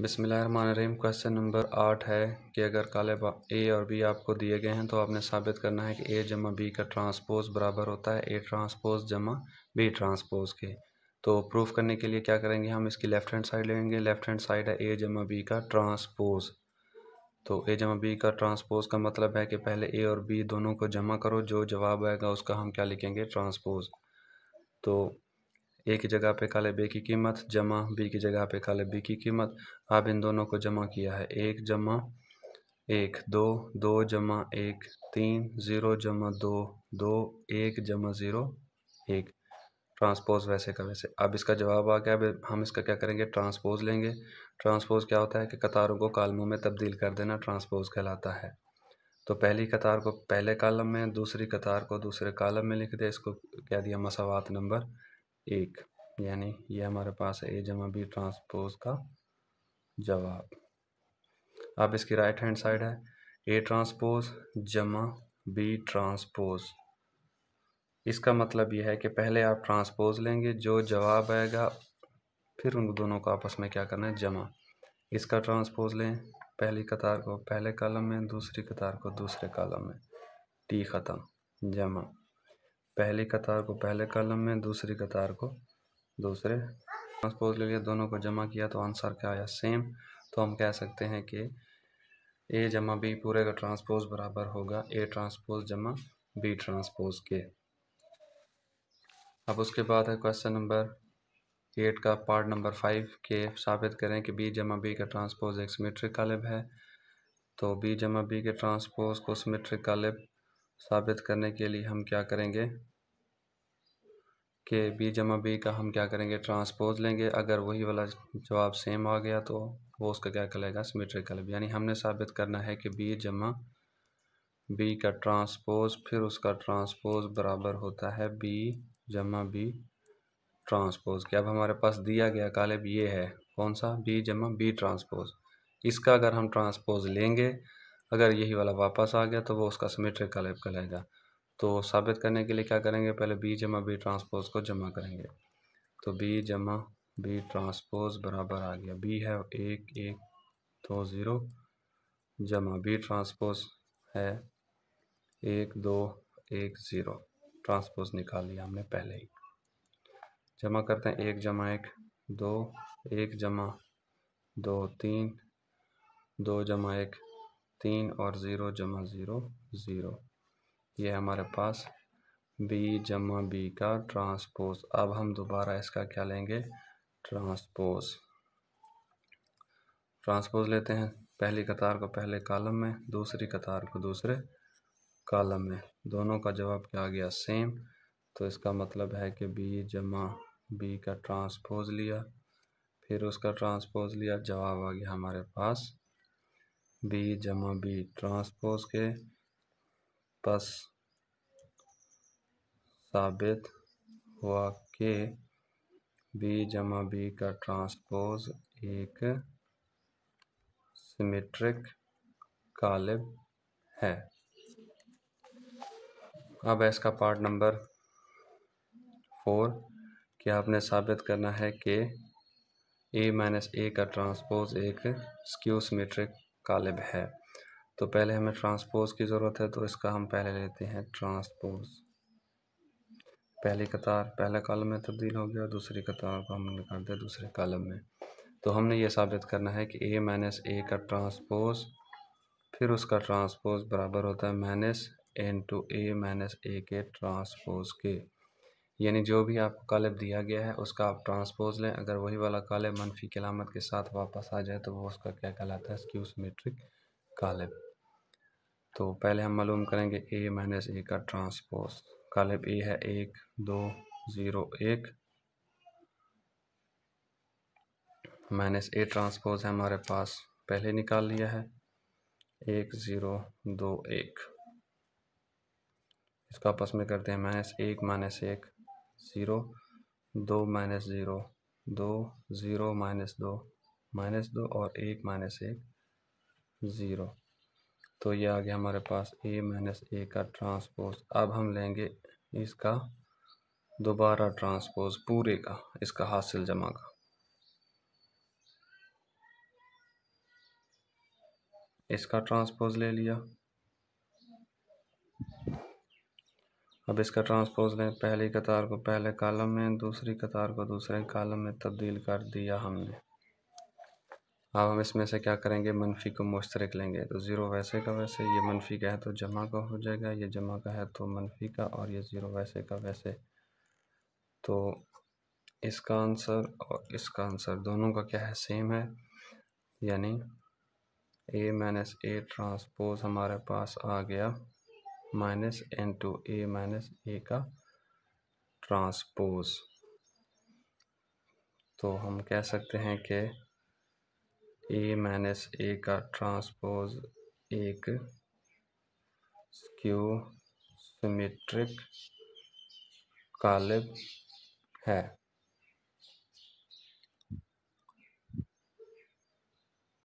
बिसमीम question number आठ है कि अगर काले ए और बी आपको दिए गए हैं तो आपने साबित करना है कि ए जमा बी का ट्रांसपोज बराबर होता है, ए ट्रांसपोज जमा बी ट्रांसपोज के। तो प्रूफ करने के लिए क्या करेंगे, हम इसकी लेफ़्ट हैंड साइड लेंगे, लेफ़्ट हैंड साइड है ए जमा बी का ट्रांसपोज। तो ए जमा बी का ट्रांसपोज का मतलब है कि पहले ए और बी दोनों को जमा करो, जो जवाब आएगा उसका हम क्या लिखेंगे, ट्रांसपोज। तो ए की जगह पे काले बे की कीमत, जमा बी की जगह पे काले बी की कीमत। अब इन दोनों को जमा किया है। एक जमा, एक दो दो जमा एक, तीन, ज़ीरो जमा दो दो, एक जमा ज़ीरो, एक। ट्रांसपोज वैसे का वैसे। अब इसका जवाब आ गया, अब हम इसका क्या करेंगे? ट्रांसपोज लेंगे। ट्रांसपोज क्या होता है कि कतारों को कालमों में तब्दील कर देना ट्रांसपोज कहलाता है। तो पहली कतार को पहले कालम में, दूसरी कतार को दूसरे कालम में लिख दे इसको क्या दिया? मसावात नंबर। एक, यानी ये हमारे पास है ए जमा बी ट्रांसपोज का जवाब। अब इसकी राइट हैंड साइड है। ए ट्रांसपोज जमा बी ट्रांसपोज। इसका मतलब यह है कि पहले आप ट्रांसपोज लेंगे, जो जवाब आएगा, फिर उन दोनों को आपस में क्या करना है? जमा। इसका ट्रांसपोज लें, पहली कतार को पहले कॉलम में, दूसरी कतार को दूसरे कॉलम में। टी ख़त्म, जमा। पहली कतार को पहले कॉलम में, दूसरी कतार को दूसरे। ट्रांसपोज ले लिया दोनों को जमा किया तो आंसर क्या आया? सेम। तो हम कह सकते हैं कि ए जमा बी पूरे का ट्रांसपोज बराबर होगा, ए ट्रांसपोज जमा बी ट्रांसपोज के। अब उसके बाद है क्वेश्चन नंबर एट का, पार्ट नंबर फाइव के। साबित करें कि बी जमा बी का ट्रांसपोज एक सिमेट्रिक कालिब है। तो बी जमा बी के ट्रांसपोज को सिमेट्रिक कालिब साबित करने के लिए हम क्या करेंगे? कि बी जमा बी का हम क्या करेंगे? ट्रांसपोज लेंगे। अगर वही वाला जवाब सेम आ गया तो वो उसका क्या कहलाएगा? सिमेट्रिकल यानी हमने साबित करना है कि बी जमा बी का ट्रांसपोज फिर उसका ट्रांसपोज बराबर होता है बी जमा बी ट्रांसपोज। कि अब हमारे पास दिया गया कालिब ये है। कौन सा? बी जमा बी ट्रांसपोज। इसका अगर हम ट्रांसपोज लेंगे अगर यही वाला वापस आ गया तो वो उसका सिमेट्रिक कलेब कहलाएगा। तो साबित करने के लिए क्या करेंगे? पहले बी जमा बी ट्रांसपोज को जमा करेंगे। तो बी जमा बी ट्रांसपोज बराबर आ गया। बी है एक एक, दो ज़ीरो जमा बी ट्रांसपोज है एक, दो, एक ज़ीरो ट्रांसपोज निकाल लिया हमने पहले ही। जमा करते हैं एक जमा एक, दो, एक जमा दो, तीन, दो जमा एक तीन और ज़ीरो जमा ज़ीरो ज़ीरो। ये हमारे पास बी जमा बी का ट्रांसपोज अब हम दोबारा इसका क्या लेंगे? ट्रांसपोज ट्रांसपोज लेते हैं पहली कतार को पहले कॉलम में, दूसरी कतार को दूसरे कॉलम में। दोनों का जवाब क्या आ गया? सेम तो इसका मतलब है कि बी जमा बी का ट्रांसपोज लिया। फिर उसका ट्रांसपोज लिया, जवाब आ गया हमारे पास बी जमा बी ट्रांसपोज के पस साबित हुआ कि बी जमा बी का ट्रांसपोज एक सिमेट्रिक कालिब है। अब इसका पार्ट नंबर फोर, कि आपने साबित करना है कि ए माइनस ए का ट्रांसपोज एक स्क्यू सिमेट्रिक कालिब है। तो पहले हमें ट्रांसपोज की ज़रूरत है तो इसका हम पहले लेते हैं ट्रांसपोज। पहली कतार, पहले कॉलम में तब्दील हो गया, दूसरी कतार को हम निकालते हैं दूसरे कॉलम में। तो हमने ये साबित करना है कि ए माइनस ए का ट्रांसपोज, फिर उसका ट्रांसपोज बराबर होता है minus N two A minus A के ट्रांसपोज के। यानी जो भी आपको कालब दिया गया है, उसका आप ट्रांसपोज लें। अगर वही वाला कालब मनफी की अलामत के साथ वापस आ जाए तो वो उसका क्या कहलाता है? स्क्यू सिमेट्रिक कालब। तो पहले हम मालूम करेंगे ए माइनस ए का ट्रांसपोज। कालब ए है एक, दो ज़ीरो एक। माइनस ए ट्रांसपोज है हमारे पास। पहले निकाल लिया है। एक ज़ीरो दो, एक। इसका आपस में करते हैं माइनस एक माइनस एक। ज़ीरो, दो माइनस ज़ीरो, दो, ज़ीरो माइनस दो माइनस दो और एक माइनस एक, ज़ीरो। तो ये आ गया हमारे पास ए माइनस ए का ट्रांसपोज। अब हम लेंगे इसका दोबारा ट्रांसपोज पूरे का, इसका हासिल जमा का। इसका ट्रांसपोज ले लिया। अब इसका ट्रांसपोज लें, पहली कतार को पहले कॉलम में, दूसरी कतार को दूसरे कॉलम में तब्दील कर दिया हमने। अब हम इसमें से क्या करेंगे? मनफी को मुश्तरक लेंगे। तो ज़ीरो वैसे का वैसे, ये मनफी का है तो जमा का हो जाएगा, ये जमा का है तो मनफी का, और ये ज़ीरो वैसे का वैसे। तो इसका आंसर और इसका आंसर दोनों का क्या है? सेम है, यानी ए माइनस ए ट्रांसपोज हमारे पास आ गया। Minus N two A minus A का ट्रांसपोज। तो हम कह सकते हैं कि ए माइनस ए का ट्रांसपोज एक स्क्यू सिमेट्रिक कालिब है।